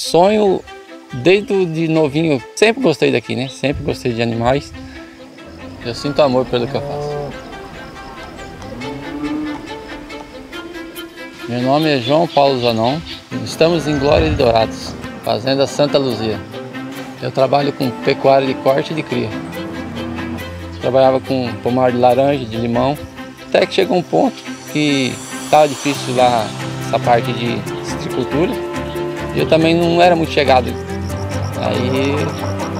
Sonho desde de novinho, sempre gostei daqui, né? Sempre gostei de animais. Eu sinto amor pelo que eu faço. Meu nome é João Paulo Zanon. Estamos em Glória de Dourados, Fazenda Santa Luzia. Eu trabalho com pecuária de corte e de cria. Trabalhava com pomar de laranja, de limão, até que chegou um ponto que estava difícil lá essa parte de citricultura. Eu também não era muito chegado. Aí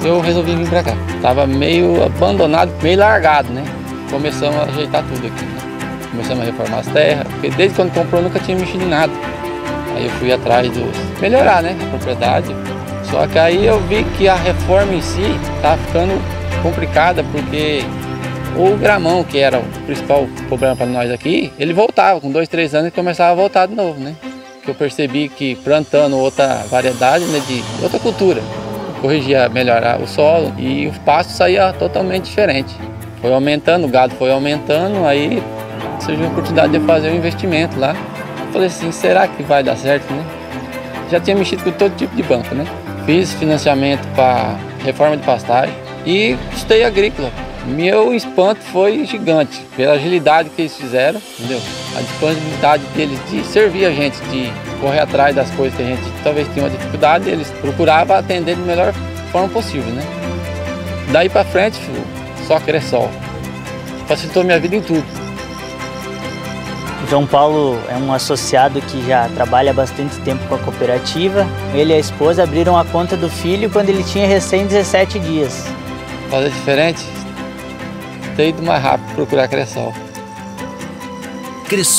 eu resolvi vir para cá. Tava meio abandonado, meio largado, né? Começamos a ajeitar tudo aqui. Né? Começamos a reformar as terras, porque desde quando comprou nunca tinha mexido em nada. Aí eu fui atrás do melhorar, né, a propriedade. Só que aí eu vi que a reforma em si tá ficando complicada porque o gramão, que era o principal problema para nós aqui, ele voltava com dois, três anos e começava a voltar de novo, né? Que eu percebi que plantando outra variedade, né, de outra cultura, corrigia melhorar o solo e o pasto saía totalmente diferente. Foi aumentando, o gado foi aumentando, aí surgiu a oportunidade de fazer um investimento lá. Falei assim, será que vai dar certo, né? Já tinha mexido com todo tipo de banco, né? Fiz financiamento para reforma de pastagem e custei agrícola. Meu espanto foi gigante pela agilidade que eles fizeram, entendeu? A disponibilidade deles de servir a gente, de correr atrás das coisas que a gente talvez tinha uma dificuldade, eles procuravam atender da melhor forma possível, né? Daí para frente, só cresceu. Facilitou minha vida em tudo. João Paulo é um associado que já trabalha bastante tempo com a cooperativa. Ele e a esposa abriram a conta do filho quando ele tinha recém 17 dias. Fazer diferente? Ter ido mais rápido procurar Cressol. Cressol